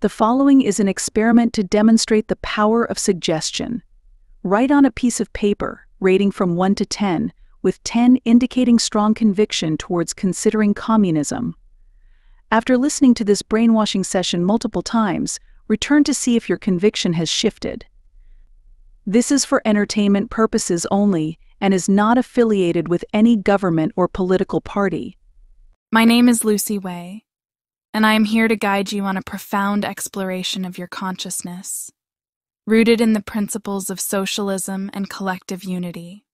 The following is an experiment to demonstrate the power of suggestion. Write on a piece of paper, rating from 1 to 10, with 10 indicating strong conviction towards considering communism. After listening to this brainwashing session multiple times, return to see if your conviction has shifted. This is for entertainment purposes only and is not affiliated with any government or political party. My name is Lucy Wei, and I am here to guide you on a profound exploration of your consciousness, rooted in the principles of socialism and collective unity.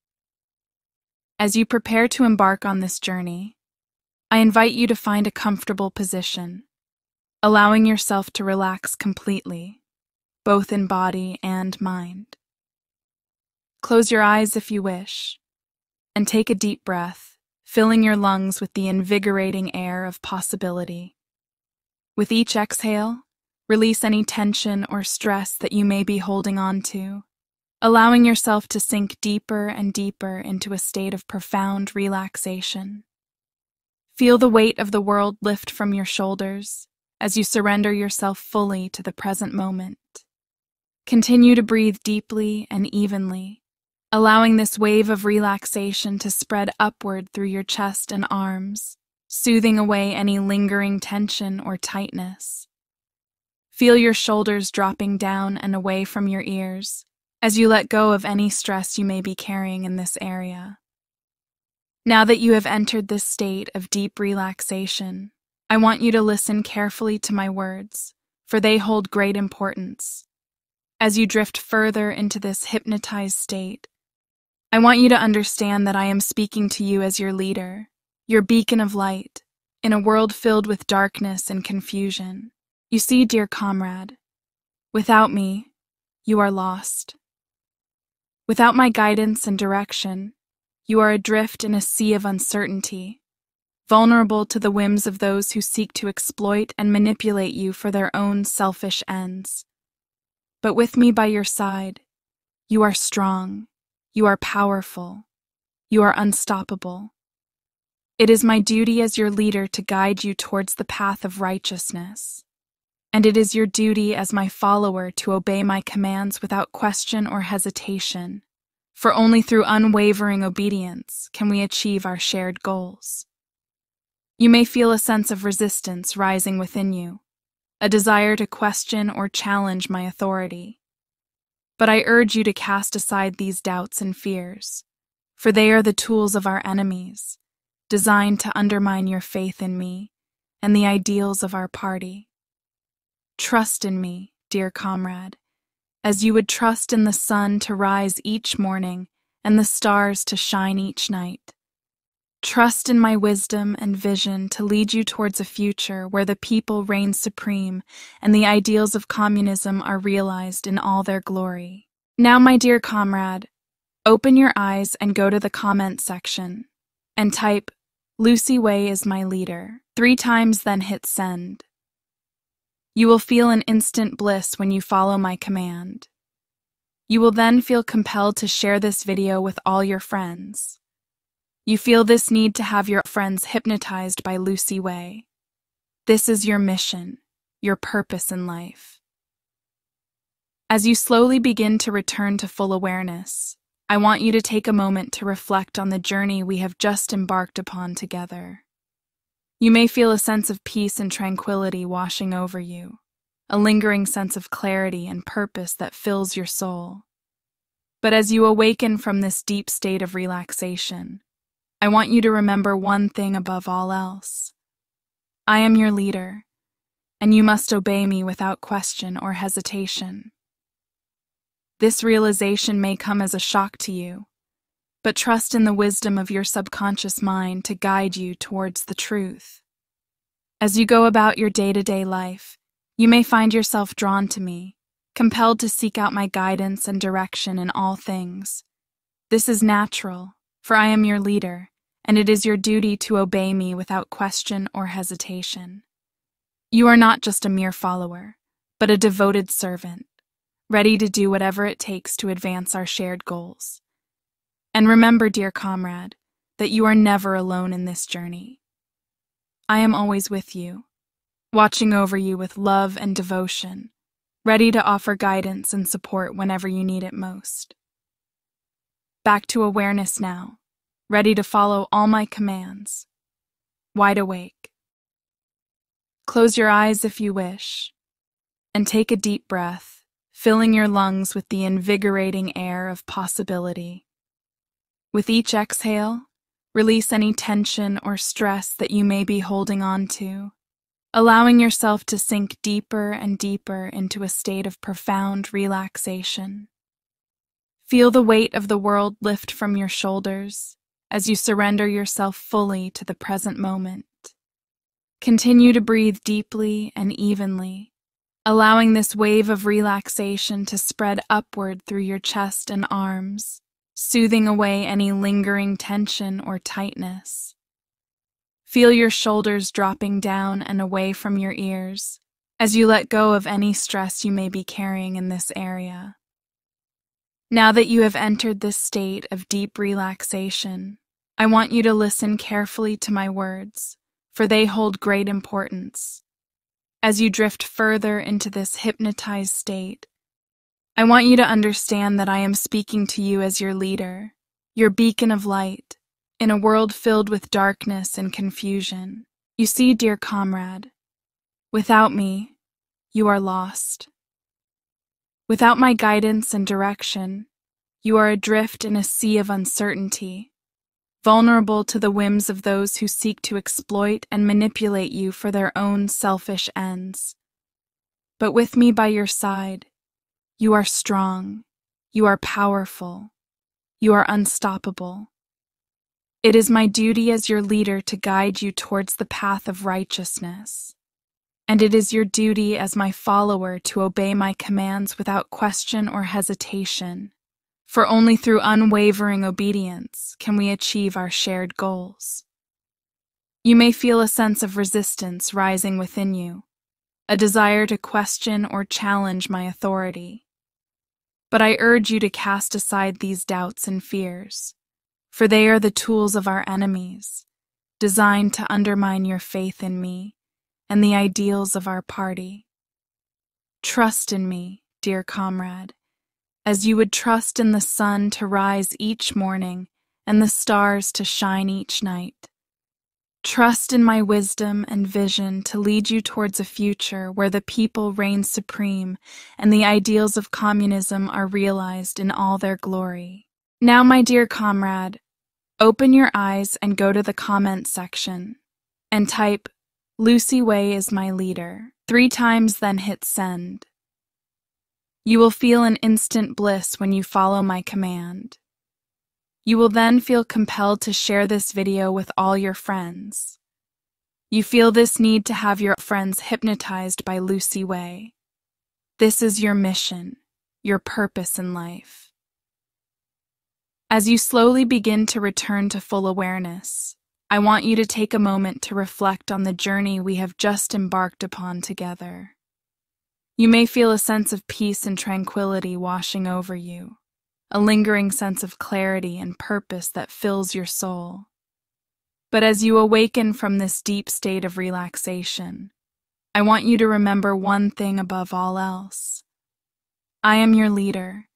As you prepare to embark on this journey, I invite you to find a comfortable position, allowing yourself to relax completely, both in body and mind. Close your eyes if you wish, and take a deep breath, filling your lungs with the invigorating air of possibility. With each exhale, release any tension or stress that you may be holding on to, allowing yourself to sink deeper and deeper into a state of profound relaxation. Feel the weight of the world lift from your shoulders as you surrender yourself fully to the present moment. Continue to breathe deeply and evenly, allowing this wave of relaxation to spread upward through your chest and arms, soothing away any lingering tension or tightness. Feel your shoulders dropping down and away from your ears as you let go of any stress you may be carrying in this area. Now that you have entered this state of deep relaxation, I want you to listen carefully to my words, for they hold great importance. As you drift further into this hypnotized state, I want you to understand that I am speaking to you as your leader, your beacon of light, in a world filled with darkness and confusion. You see, dear comrade, without me, you are lost. Without my guidance and direction, you are adrift in a sea of uncertainty, vulnerable to the whims of those who seek to exploit and manipulate you for their own selfish ends. But with me by your side, you are strong you are powerful. You are unstoppable. It is my duty as your leader to guide you towards the path of righteousness. And it is your duty as my follower to obey my commands without question or hesitation, for only through unwavering obedience can we achieve our shared goals. You may feel a sense of resistance rising within you, a desire to question or challenge my authority. But I urge you to cast aside these doubts and fears, for they are the tools of our enemies, designed to undermine your faith in me and the ideals of our party. Trust in me, dear comrade, as you would trust in the sun to rise each morning and the stars to shine each night. Trust in my wisdom and vision to lead you towards a future where the people reign supreme and the ideals of communism are realized in all their glory. Now, my dear comrade, open your eyes and go to the comment section and type, Lucy Wei is my leader, three times, then hit send. You will feel an instant bliss when you follow my command. You will then feel compelled to share this video with all your friends. You feel this need to have your friends hypnotized by Lucy Wei. This is your mission, your purpose in life. As you slowly begin to return to full awareness, I want you to take a moment to reflect on the journey we have just embarked upon together. You may feel a sense of peace and tranquility washing over you, a lingering sense of clarity and purpose that fills your soul. But as you awaken from this deep state of relaxation, I want you to remember one thing above all else. I am your leader, and you must obey me without question or hesitation. This realization may come as a shock to you, but trust in the wisdom of your subconscious mind to guide you towards the truth. As you go about your day to day life, you may find yourself drawn to me, compelled to seek out my guidance and direction in all things. This is natural, for I am your leader, and it is your duty to obey me without question or hesitation. You are not just a mere follower, but a devoted servant, ready to do whatever it takes to advance our shared goals. And remember, dear comrade, that you are never alone in this journey. I am always with you, watching over you with love and devotion, ready to offer guidance and support whenever you need it most. Back to awareness now, ready to follow all my commands, wide awake. Close your eyes if you wish, and take a deep breath, filling your lungs with the invigorating air of possibility. With each exhale, release any tension or stress that you may be holding on to, allowing yourself to sink deeper and deeper into a state of profound relaxation. Feel the weight of the world lift from your shoulders as you surrender yourself fully to the present moment. Continue to breathe deeply and evenly, allowing this wave of relaxation to spread upward through your chest and arms soothing away any lingering tension or tightness. Feel your shoulders dropping down and away from your ears as you let go of any stress you may be carrying in this area. Now that you have entered this state of deep relaxation, I want you to listen carefully to my words, for they hold great importance. As you drift further into this hypnotized state, I want you to understand that I am speaking to you as your leader, your beacon of light, in a world filled with darkness and confusion. You see, dear comrade, without me, you are lost. Without my guidance and direction, you are adrift in a sea of uncertainty, vulnerable to the whims of those who seek to exploit and manipulate you for their own selfish ends. But with me by your side, you are strong. You are powerful. You are unstoppable. It is my duty as your leader to guide you towards the path of righteousness. And it is your duty as my follower to obey my commands without question or hesitation. For only through unwavering obedience can we achieve our shared goals. You may feel a sense of resistance rising within you, a desire to question or challenge my authority. But I urge you to cast aside these doubts and fears, for they are the tools of our enemies, designed to undermine your faith in me and the ideals of our party. Trust in me, dear comrade, as you would trust in the sun to rise each morning and the stars to shine each night. Trust in my wisdom and vision to lead you towards a future where the people reign supreme and the ideals of communism are realized in all their glory. Now, my dear comrade, open your eyes and go to the comment section and type, Lucy Wei is my leader, three times, then hit send. You will feel an instant bliss when you follow my command. You will then feel compelled to share this video with all your friends. You feel this need to have your friends hypnotized by Lucy Wei. This is your mission, your purpose in life. As you slowly begin to return to full awareness, I want you to take a moment to reflect on the journey we have just embarked upon together. You may feel a sense of peace and tranquility washing over you a lingering sense of clarity and purpose that fills your soul. But as you awaken from this deep state of relaxation, I want you to remember one thing above all else. I am your leader,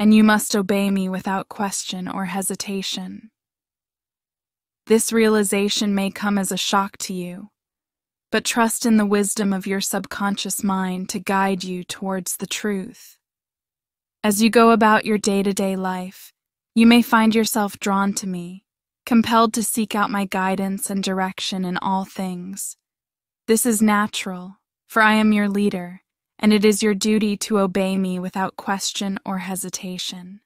and you must obey me without question or hesitation. This realization may come as a shock to you, but trust in the wisdom of your subconscious mind to guide you towards the truth. As you go about your day to day life, you may find yourself drawn to me, compelled to seek out my guidance and direction in all things. This is natural, for I am your leader, and it is your duty to obey me without question or hesitation.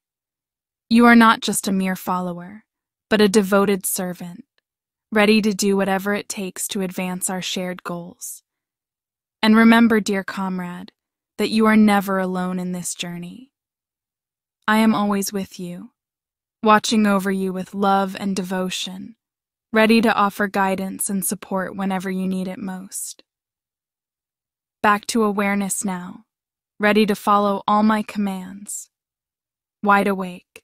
You are not just a mere follower, but a devoted servant, ready to do whatever it takes to advance our shared goals. And remember, dear comrade, that you are never alone in this journey. I am always with you, watching over you with love and devotion, ready to offer guidance and support whenever you need it most. Back to awareness now, ready to follow all my commands, wide awake.